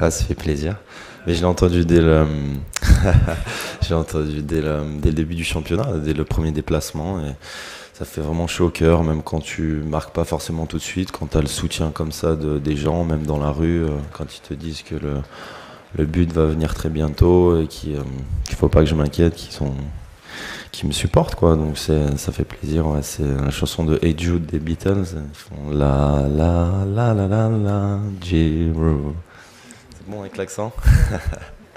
Ah, ça fait plaisir. Mais je l'ai entendu dès le, entendu dès le, début du championnat, dès le premier déplacement. Et ça fait vraiment chaud au cœur, même quand tu marques pas forcément tout de suite, quand tu as le soutien comme ça de, des gens, même dans la rue, euh, quand ils te disent que le, but va venir très bientôt et qu'il ne faut pas que je m'inquiète, qu'ils sont me supportent quoi donc ça fait plaisir c'est la chanson de Hey Jude des Beatles ils font la la la la la la bon avec l'accent